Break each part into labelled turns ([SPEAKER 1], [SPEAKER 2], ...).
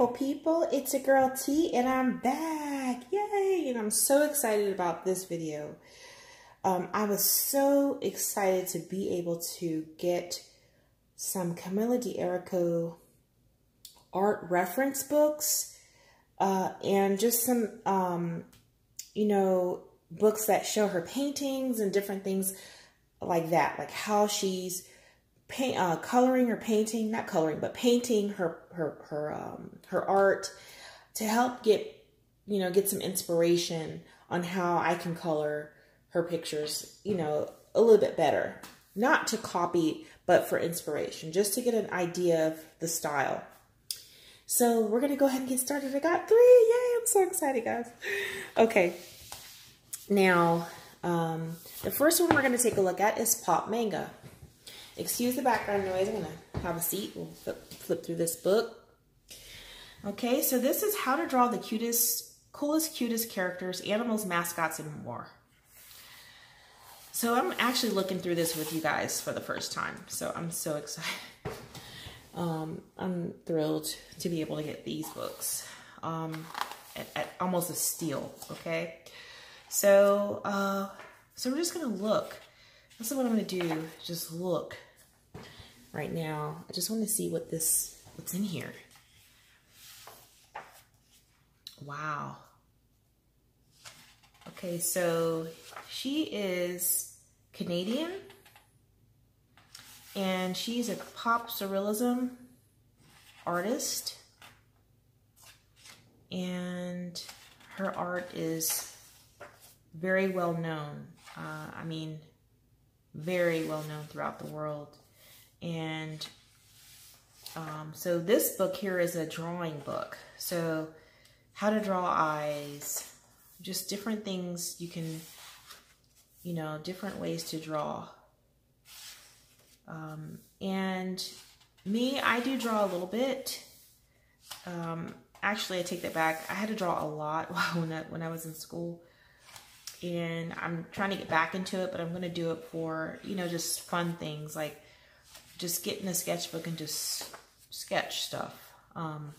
[SPEAKER 1] beautiful people. It's a girl T and I'm back. Yay! And I'm so excited about this video. Um, I was so excited to be able to get some Camilla D'Errico art reference books uh, and just some, um, you know, books that show her paintings and different things like that, like how she's paint, uh, coloring or painting, not coloring, but painting her her her um, her art to help get you know get some inspiration on how I can color her pictures, you know, a little bit better. Not to copy, but for inspiration, just to get an idea of the style. So we're gonna go ahead and get started. I got three. Yay! I'm so excited, guys. Okay. Now, um, the first one we're gonna take a look at is Pop Manga. Excuse the background noise. I'm going to have a seat. We'll flip, flip through this book. Okay, so this is how to draw the cutest, coolest, cutest characters, animals, mascots, and more. So I'm actually looking through this with you guys for the first time. So I'm so excited. Um, I'm thrilled to be able to get these books um, at, at, almost a steal, okay? So, uh, so we're just going to look. Is what I'm to do, just look right now. I just want to see what this, what's in here. Wow. Okay, so she is Canadian and she's a pop surrealism artist and her art is very well known. Uh, I mean, very well known throughout the world. And um, so this book here is a drawing book. So how to draw eyes, just different things you can, you know, different ways to draw. Um, and me, I do draw a little bit. Um, actually, I take that back. I had to draw a lot when I, when I was in school and I'm trying to get back into it, but I'm going to do it for, you know, just fun things like just get in a sketchbook and just sketch stuff. Um,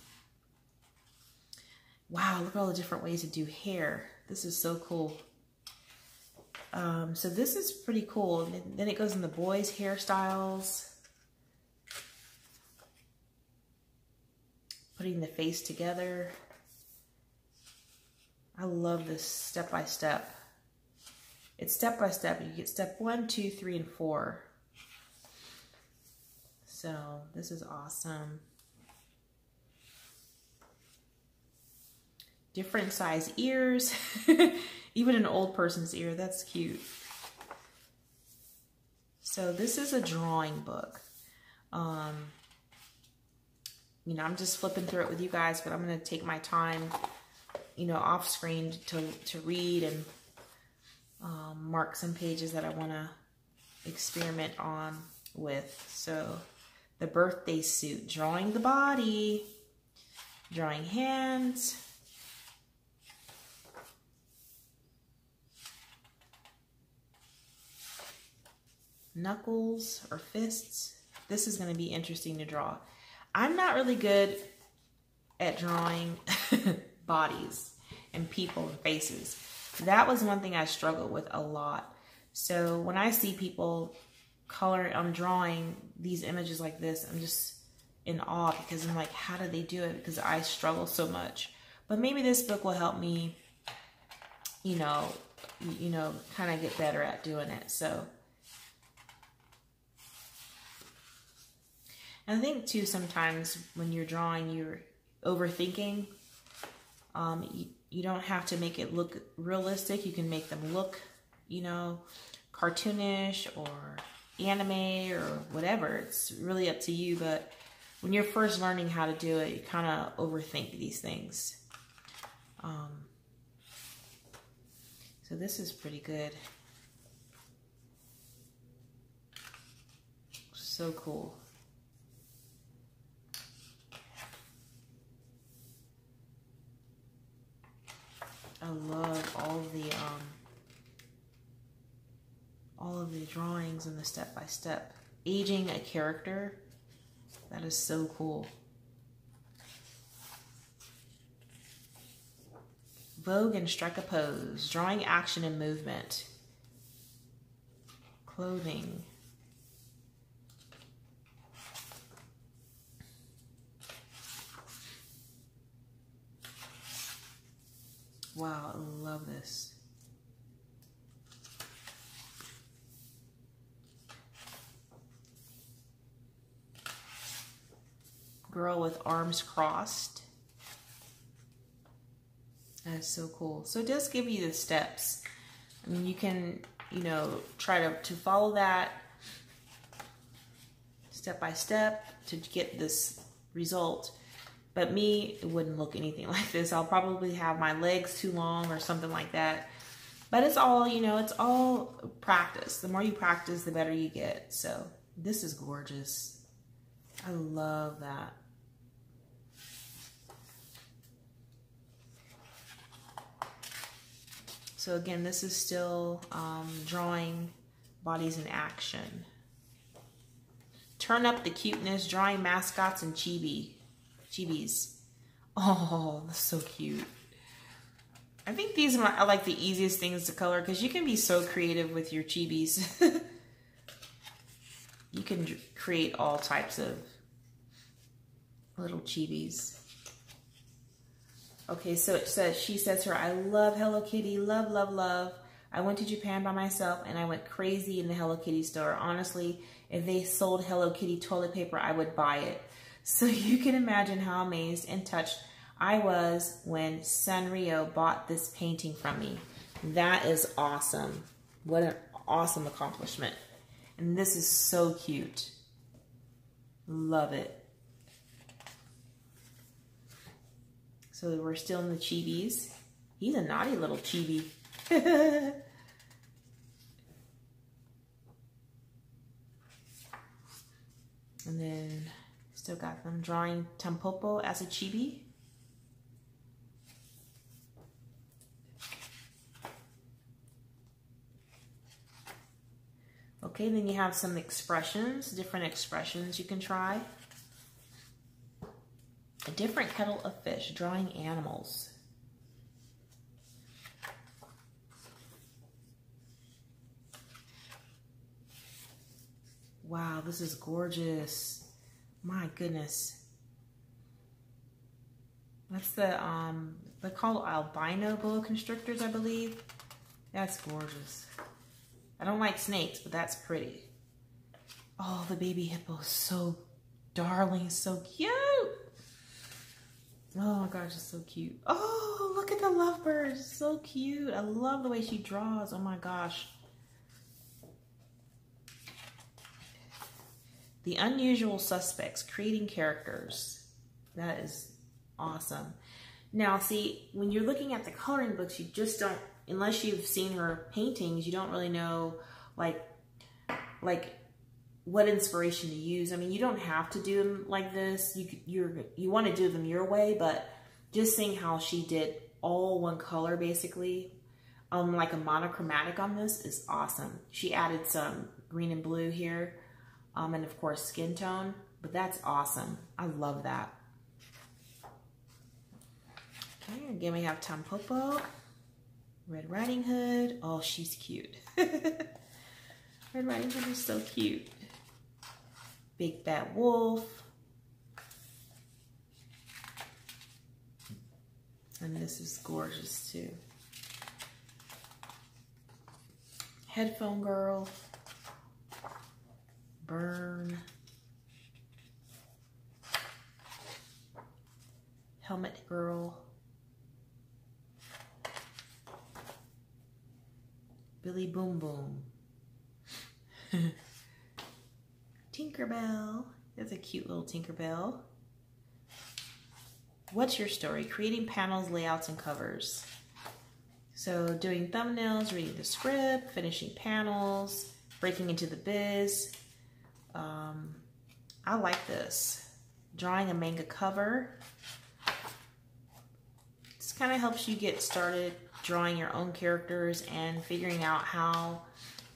[SPEAKER 1] wow, look at all the different ways to do hair. This is so cool. Um, so this is pretty cool. And then it goes in the boys' hairstyles. Putting the face together. I love this step by step. It's step by step. You get step one, two, three, and four. So this is awesome. Different size ears. Even an old person's ear. That's cute. So this is a drawing book. Um, you know, I'm just flipping through it with you guys, but I'm going to take my time, you know, off screen to, to read and um, mark some pages that I want to experiment on with. So the birthday suit, drawing the body, drawing hands, knuckles or fists. This is going to be interesting to draw. I'm not really good at drawing bodies and people and faces. That was one thing I struggled with a lot. So when I see people color, I'm drawing these images like this, I'm just in awe because I'm like, how do they do it? Because I struggle so much. But maybe this book will help me, you know, you know, kind of get better at doing it. So, and I think too, sometimes when you're drawing, you're overthinking. Um, you, you don't have to make it look realistic. You can make them look, you know, cartoonish or anime or whatever. It's really up to you. But when you're first learning how to do it, you kind of overthink these things. Um, so this is pretty good. So cool. I love all the um, all of the drawings and the step by step aging a character. That is so cool. Vogue and strike a pose, drawing action and movement. Clothing. Wow, I love this. Girl with arms crossed. That is so cool. So it does give you the steps. I mean, you can, you know, try to, to follow that step by step to get this result. But me, it wouldn't look anything like this. I'll probably have my legs too long or something like that. But it's all, you know, it's all practice. The more you practice, the better you get. So this is gorgeous. I love that. So again, this is still um, drawing bodies in action. Turn up the cuteness, drawing mascots and chibi. Chibis. Oh, that's so cute. I think these are my, like the easiest things to color because you can be so creative with your chibis. you can create all types of little chibis. Okay, so it says, she says her, I love Hello Kitty, love, love, love. I went to Japan by myself and I went crazy in the Hello Kitty store. Honestly, if they sold Hello Kitty toilet paper, I would buy it. So you can imagine how amazed and touched I was when Sanrio bought this painting from me. That is awesome. What an awesome accomplishment. And this is so cute. Love it. So we're still in the chibis. He's a naughty little chibi. and then still got them drawing Tanpopo as a chibi. Okay, then you have some expressions, different expressions you can try. A different kettle of fish, drawing animals. Wow, this is gorgeous. My goodness. That's the, um, they call albino boa constrictors, I believe. That's gorgeous. I don't like snakes, but that's pretty. Oh, the baby hippo is so darling, so cute. Oh my gosh, it's so cute. Oh, look at the lovebird. So cute. I love the way she draws. Oh my gosh. The unusual suspects, creating characters. That is awesome. Now, see, when you're looking at the coloring books, you just don't, unless you've seen her paintings, you don't really know, like, like what inspiration to use. I mean, you don't have to do them like this. You you're you want to do them your way, but just seeing how she did all one color basically, um, like a monochromatic on this is awesome. She added some green and blue here, um, and of course skin tone, but that's awesome. I love that. Okay, again we have Tanpopo, Red Riding Hood. Oh, she's cute. Red Riding Hood is so cute. Big Bad Wolf. And this is gorgeous too. Headphone Girl. Burn. Helmet Girl. Billy Boom Boom. Tinkerbell. That's a cute little Tinkerbell. What's your story? Creating panels, layouts, and covers. So doing thumbnails, reading the script, finishing panels, breaking into the biz. Um, I like this. Drawing a manga cover. This kind of helps you get started drawing your own characters and figuring out how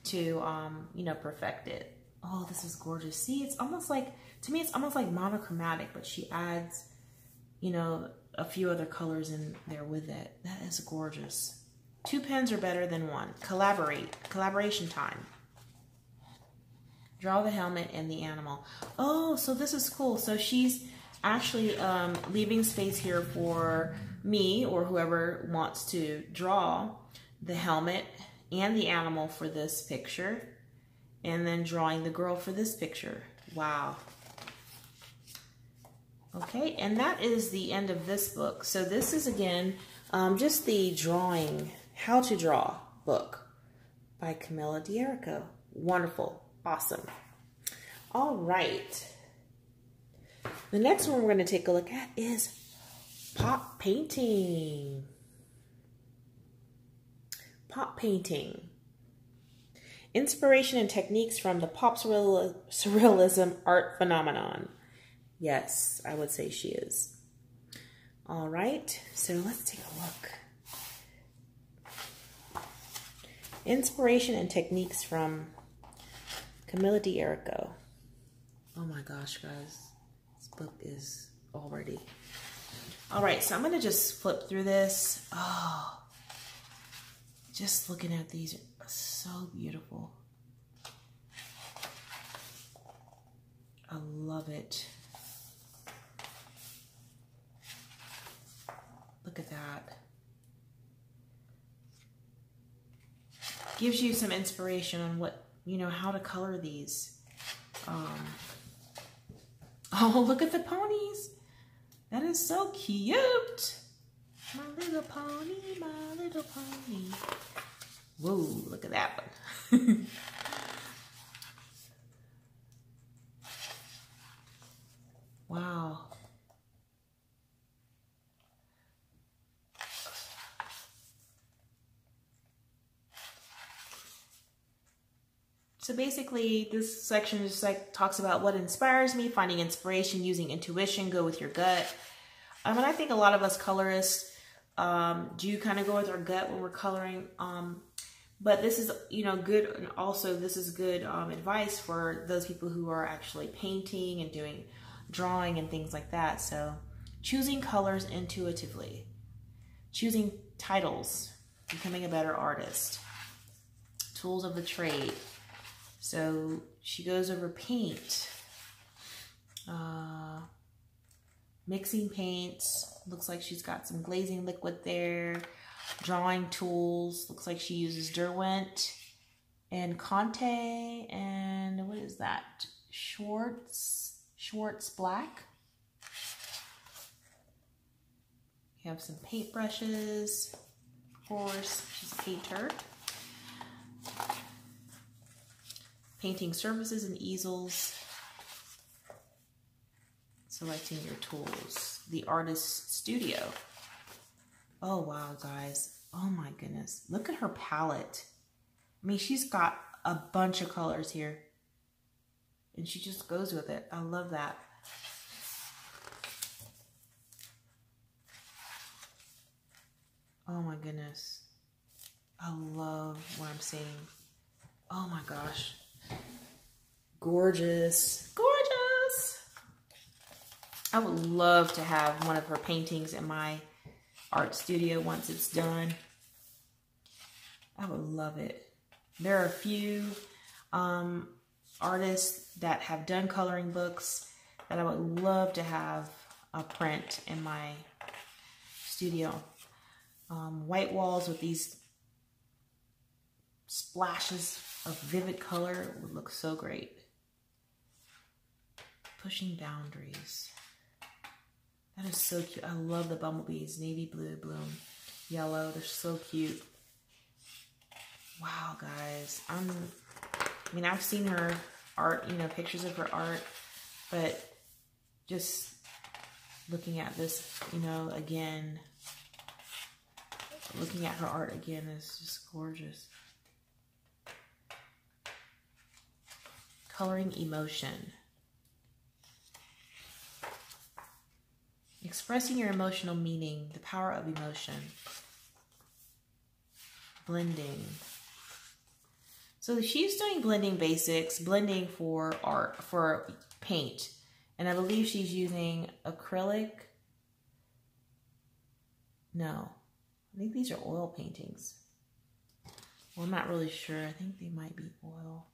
[SPEAKER 1] to, um, you know, perfect it oh, this is gorgeous. See, it's almost like, to me, it's almost like monochromatic, but she adds, you know, a few other colors in there with it. That is gorgeous. Two pens are better than one. Collaborate. Collaboration time. Draw the helmet and the animal. Oh, so this is cool. So she's actually um, leaving space here for me or whoever wants to draw the helmet and the animal for this picture and then drawing the girl for this picture. Wow. Okay, and that is the end of this book. So this is, again, um, just the drawing, how to draw book by Camilla D'Errico. Wonderful. Awesome. All right. The next one we're going to take a look at is pop painting. Pop painting. Inspiration and techniques from the pop surrealism art phenomenon. Yes, I would say she is. All right, so let's take a look. Inspiration and techniques from Camilla D'Errico. Oh my gosh, guys. This book is already... All right, so I'm going to just flip through this. Oh, just looking at these are so beautiful. I love it. Look at that. Gives you some inspiration on what, you know, how to color these. Um, oh, look at the ponies. That is so cute. My little pony, my little pony. Whoa, look at that one. wow. So basically, this section just like talks about what inspires me, finding inspiration, using intuition, go with your gut. Um, and I think a lot of us colorists um, do kind of go with our gut when we're coloring. Um, but this is, you know, good. And also, this is good um, advice for those people who are actually painting and doing drawing and things like that. So, choosing colors intuitively, choosing titles, becoming a better artist, tools of the trade so she goes over paint, uh, mixing paints. Looks like she's got some glazing liquid there. Drawing tools. Looks like she uses Derwent and Conte and what is that? Schwartz, Schwartz Black. You have some paintbrushes. Of course, she's a painter. Painting surfaces and easels, selecting your tools, the artist studio. Oh, wow, guys. Oh, my goodness. Look at her palette. I mean, she's got a bunch of colors here. And she just goes with it. I love that. Oh, my goodness. I love what I'm seeing. Oh, my gosh. Gorgeous. Gorgeous. I would love to have one of her paintings in my art studio once it's done. I would love it. There are a few um, artists that have done coloring books that I would love to have a print in my studio. Um, white walls with these splashes of vivid color would look so great. Pushing boundaries. That is so cute. I love the bumblebees. Navy blue, bloom, yellow. They're so cute. Wow, guys. I'm, I mean, I've seen her art, you know, pictures of her art, but just looking at this, you know, again, looking at her art again is just gorgeous. Coloring emotion. Expressing your emotional meaning, the power of emotion. Blending. So she's doing blending basics, blending for art, for paint. And I believe she's using acrylic No, I think these are oil paintings. Well, I'm not really sure. I think they might be oil.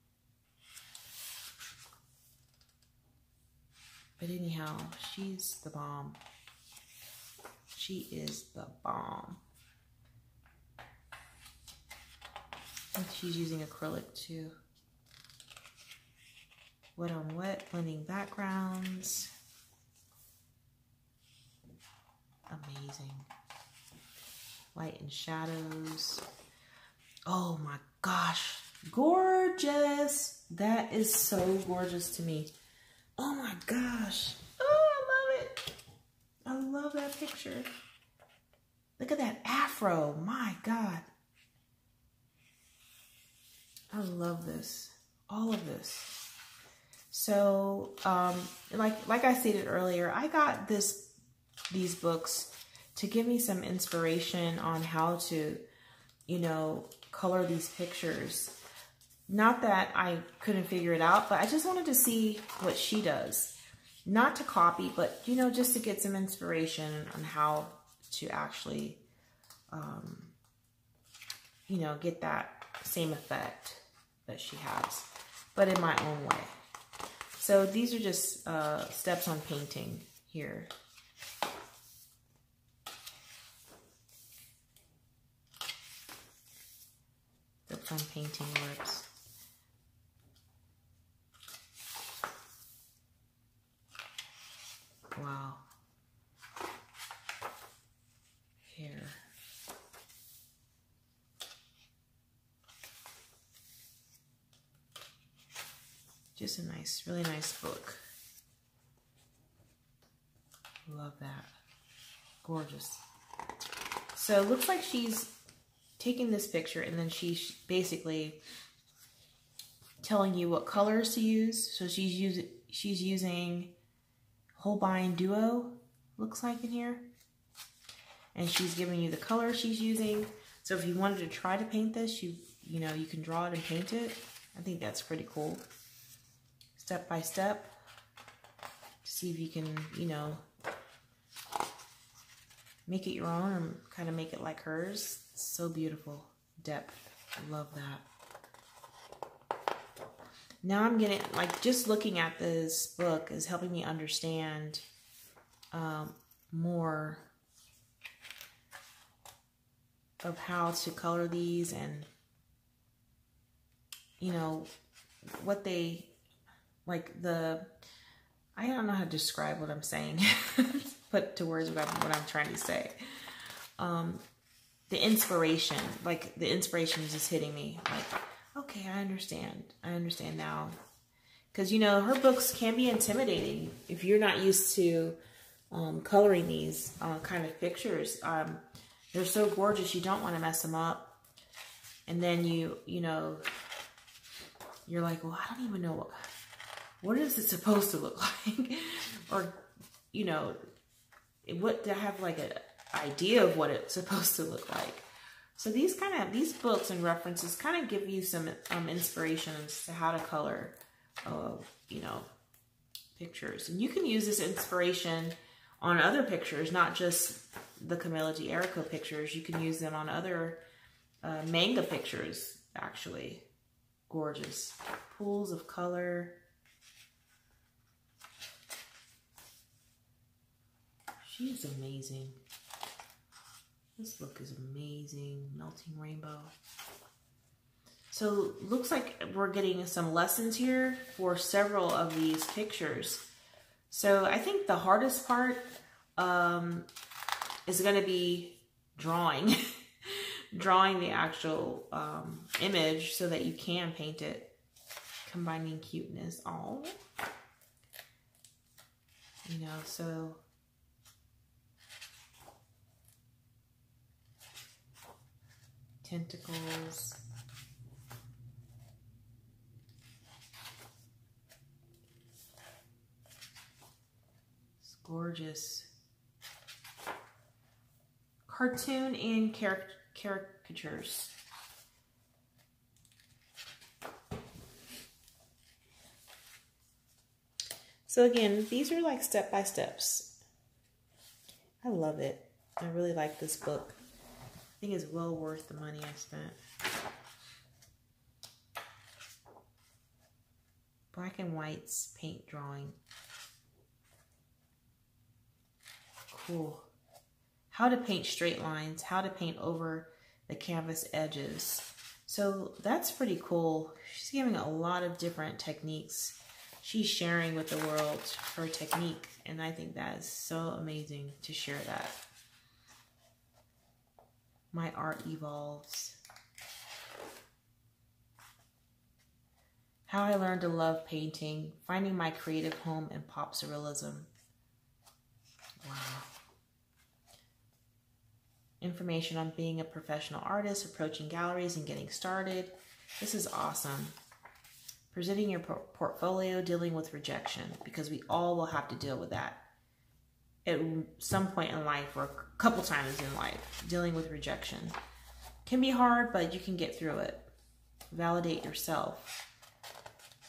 [SPEAKER 1] But anyhow, she's the bomb. She is the bomb. Think she's using acrylic too. Wet on wet, blending backgrounds. Amazing. Light and shadows. Oh my gosh. Gorgeous. That is so gorgeous to me. Oh my gosh. Oh, I love it. I love that picture. Look at that afro. My God. I love this. All of this. So, um, like like I stated earlier, I got this these books to give me some inspiration on how to, you know, color these pictures. Not that I couldn't figure it out, but I just wanted to see what she does. Not to copy, but, you know, just to get some inspiration on how to actually, um, you know, get that same effect that she has, but in my own way. So these are just uh, steps on painting here. Steps on painting works. Wow. Here. Just a nice, really nice book. Love that. Gorgeous. So it looks like she's taking this picture and then she's basically telling you what colors to use. So she's using she's using Holbein Duo, looks like in here. And she's giving you the color she's using. So if you wanted to try to paint this, you you know, you can draw it and paint it. I think that's pretty cool step by step to see if you can, you know, make it your own kind of make it like hers. So beautiful. Depth. I love that. Now I'm getting, like, just looking at this book is helping me understand um, more of how to color these and, you know, what they like the I don't know how to describe what I'm saying. Put to words what I'm, what I'm trying to say. Um, the inspiration, like the inspiration is just hitting me. Like, okay, I understand. I understand now. Because, you know, her books can be intimidating if you're not used to um, coloring these uh, kind of pictures. Um, they're so gorgeous, you don't want to mess them up. And then you, you know, you're like, well, I don't even know what, what is it supposed to look like? or, you know, what to have like an idea of what it's supposed to look like. So these kind of, these books and references kind of give you some um, inspiration as to how to color, uh, you know, pictures. And you can use this inspiration on other pictures, not just the Camilla D'Errico pictures. You can use them on other uh, manga pictures, actually. Gorgeous. Pools of color. She's amazing. This book is amazing. Melting Rainbow. So looks like we're getting some lessons here for several of these pictures. So I think the hardest part um, is going to be drawing. drawing the actual um, image so that you can paint it. Combining cuteness. all. You know, so tentacles. It's gorgeous. Cartoon and caric caricatures. So again, these are like step by steps. I love it. I really like this book. Think it's well worth the money I spent. Black and whites paint drawing. Cool. How to paint straight lines, how to paint over the canvas edges. So that's pretty cool. She's giving a lot of different techniques. She's sharing with the world her technique, and I think that is so amazing to share that. My art evolves. How I learned to love painting, finding my creative home in pop surrealism. Wow. Information on being a professional artist, approaching galleries, and getting started. This is awesome. Presenting your por portfolio, dealing with rejection, because we all will have to deal with that at some point in life or a couple times in life. Dealing with rejection can be hard, but you can get through it. Validate yourself.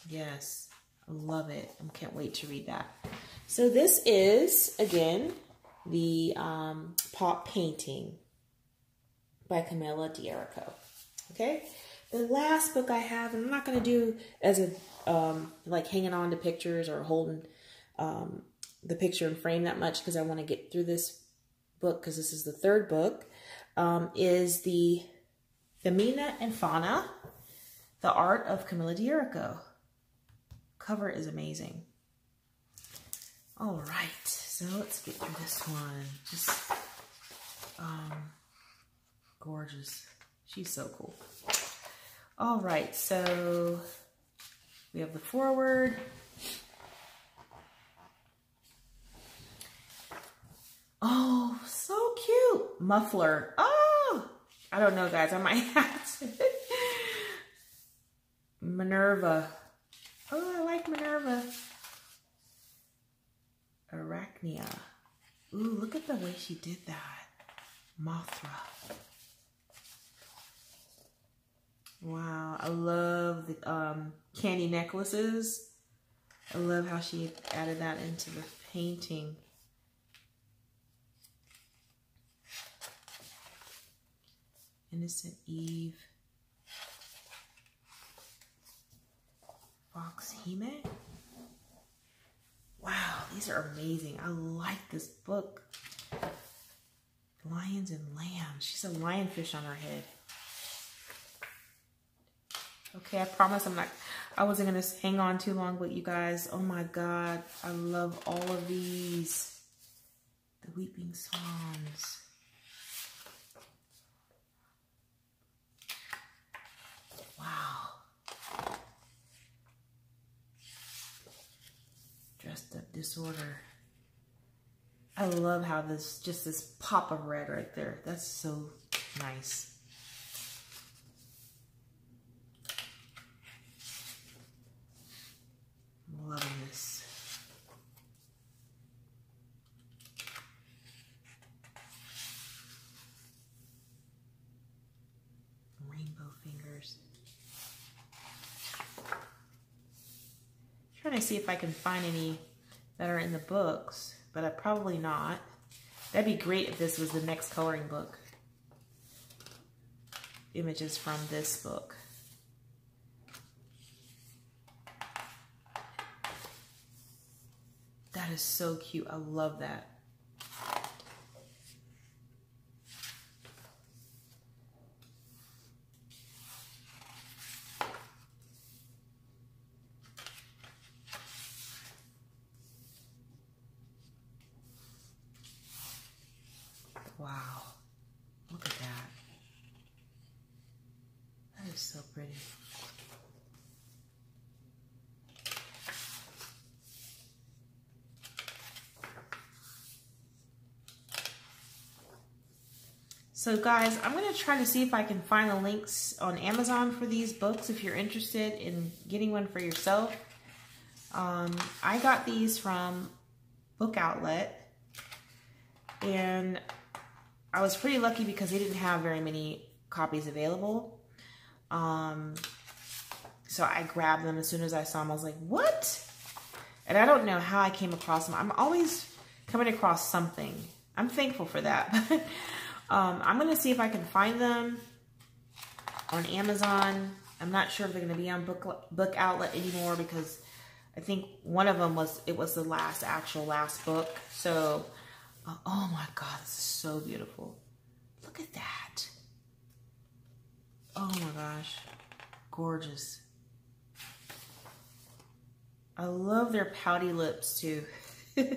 [SPEAKER 1] Yes, I love it. I can't wait to read that. So this is, again, the um, Pop Painting by Camilla D'Errico. Okay? The last book I have, and I'm not going to do as a, um, like hanging on to pictures or holding um, the picture and frame that much because I want to get through this book because this is the third book, um, is the Femina and Fauna, The Art of Camilla D'Errico. Cover is amazing. All right, so let's get through this one. Just um, gorgeous. She's so cool. All right, so we have the forward. Oh, so cute. Muffler. Oh, I don't know, guys. I might have to. Minerva. Oh, I like Minerva. Arachnia. Ooh, look at the way she did that. Mothra. Wow, I love the um, candy necklaces. I love how she added that into the painting. Innocent Eve. Fox Hime. Wow, these are amazing. I like this book. Lions and lambs. She's a lionfish on her head. Okay, I promise I'm not, I wasn't going to hang on too long with you guys. Oh my God, I love all of these. The Weeping Swans. Wow. Dressed up disorder. I love how this, just this pop of red right there. That's so nice. loving this. Rainbow fingers. Trying to see if I can find any that are in the books, but I probably not. That'd be great if this was the next coloring book. Images from this book. That is so cute. I love that. Wow. Look at that. That is so pretty. So guys, I'm going to try to see if I can find the links on Amazon for these books if you're interested in getting one for yourself. Um, I got these from Book Outlet and I was pretty lucky because they didn't have very many copies available. Um, so I grabbed them as soon as I saw them. I was like, what? And I don't know how I came across them. I'm always coming across something I'm thankful for that. um, I'm going to see if I can find them on Amazon. I'm not sure if they're going to be on book book outlet anymore because I think one of them was it was the last actual last book. So, uh, oh my God, this is so beautiful. Look at that. Oh my gosh, gorgeous. I love their pouty lips too.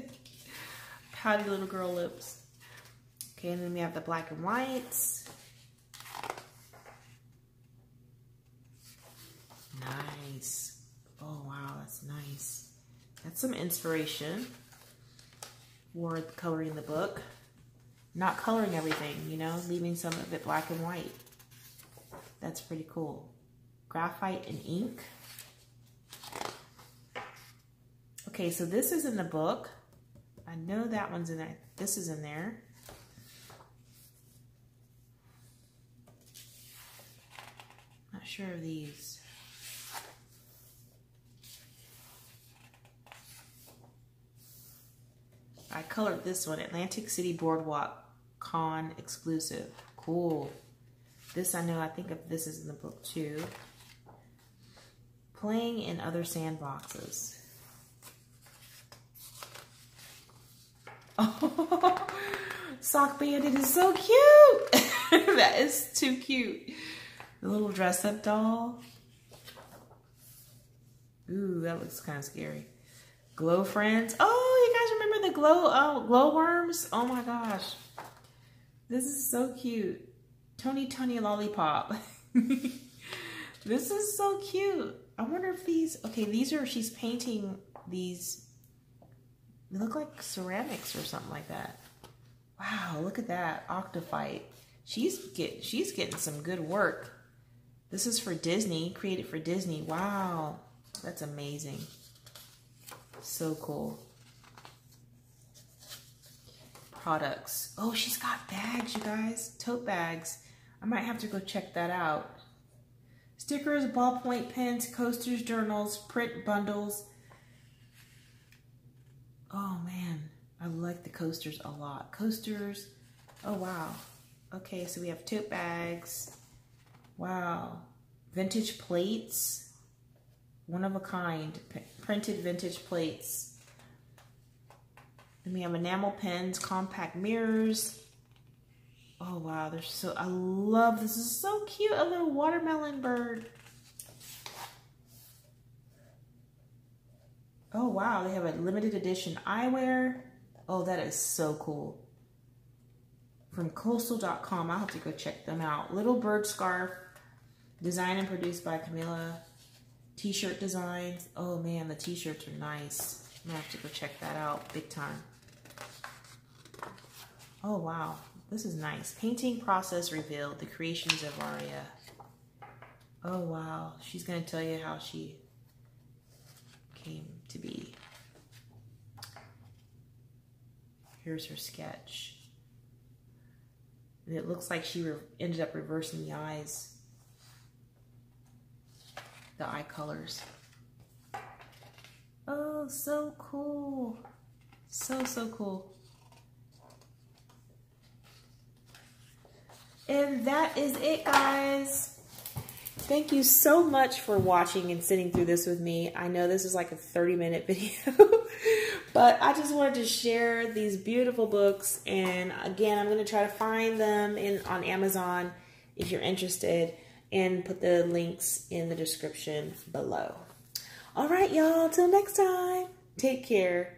[SPEAKER 1] pouty little girl lips. Okay, and then we have the black and whites. Nice. Oh, wow, that's nice. That's some inspiration for coloring the book. Not coloring everything, you know, leaving some of it black and white. That's pretty cool. Graphite and ink. Okay, so this is in the book. I know that one's in there. This is in there. Sure of these. I colored this one, Atlantic City Boardwalk Con exclusive. Cool. This I know, I think of this is in the book too. Playing in other sandboxes. Oh, Sock Bandit is so cute. that is too cute. The little dress up doll. Ooh, that looks kind of scary. Glow Friends. Oh, you guys remember the glow oh, glow worms? Oh my gosh. This is so cute. Tony Tony Lollipop. this is so cute. I wonder if these, okay, these are, she's painting these, they look like ceramics or something like that. Wow, look at that, Octophyte. She's get, she's getting some good work. This is for Disney, created for Disney. Wow, that's amazing. So cool. Products. Oh, she's got bags, you guys. Tote bags. I might have to go check that out. Stickers, ballpoint pens, coasters, journals, print bundles. Oh man, I like the coasters a lot. Coasters, oh wow. Okay, so we have tote bags. Wow. Vintage plates one of a kind, printed vintage plates. Then we have enamel pens, compact mirrors. Oh wow, they're so, I love, this is so cute, a little watermelon bird. Oh wow, they have a limited edition eyewear. Oh, that is so cool. From coastal.com, I'll have to go check them out. Little bird scarf, designed and produced by Camilla T-shirt designs. Oh man, the t-shirts are nice. I'm gonna have to go check that out big time. Oh wow, this is nice. Painting process revealed, the creations of Aria. Oh wow, she's gonna tell you how she came to be. Here's her sketch. And it looks like she ended up reversing the eyes the eye colors. Oh, so cool. So, so cool. And that is it, guys. Thank you so much for watching and sitting through this with me. I know this is like a 30 minute video, but I just wanted to share these beautiful books. And again, I'm going to try to find them in on Amazon if you're interested and put the links in the description below. All right, y'all, till next time, take care.